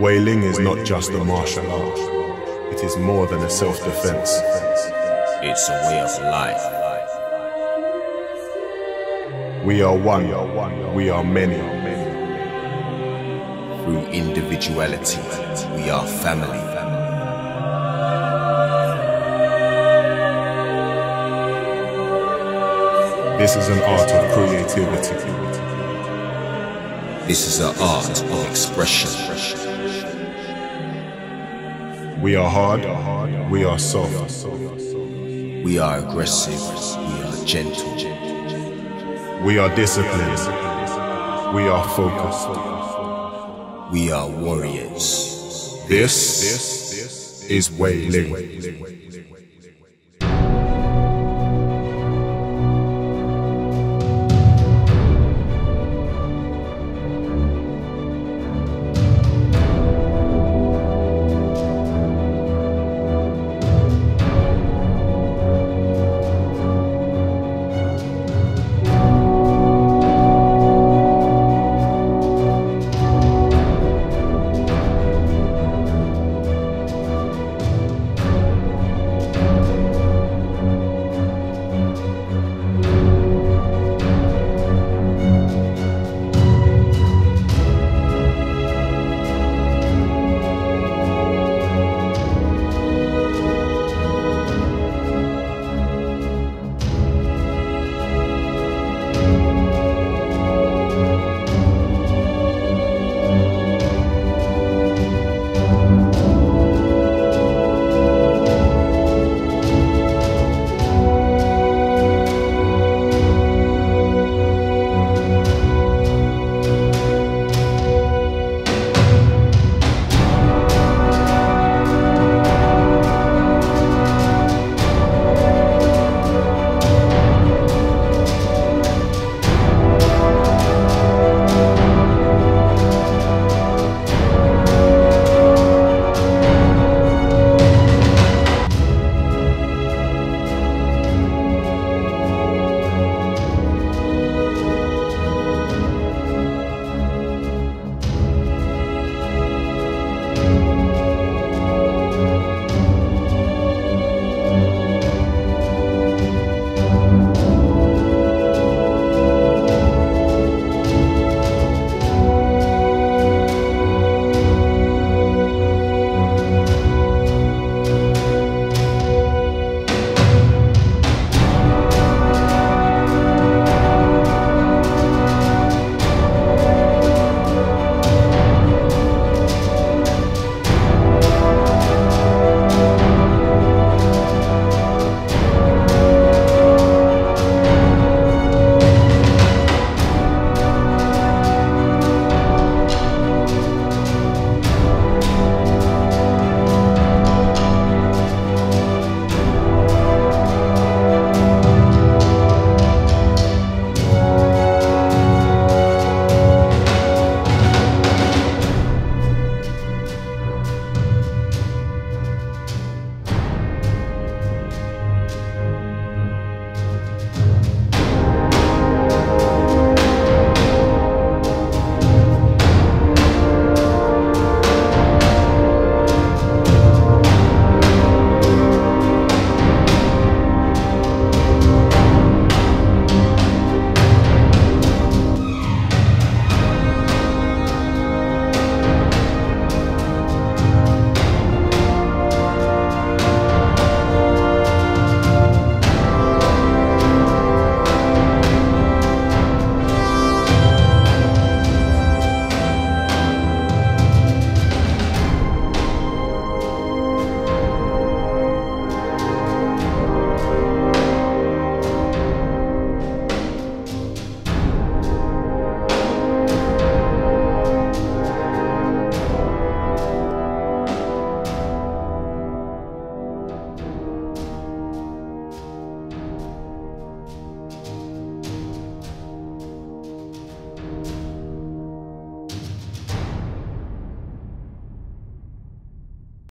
Wayling is not just a martial art, it is more than a self defense. It's a way of life. We are one, we are many. Through individuality, we are family. This is an art of creativity. This is an art of expression. We are hard, we are soft. We are aggressive, we are gentle. We are disciplined, we are focused. We are warriors. This is Wayling.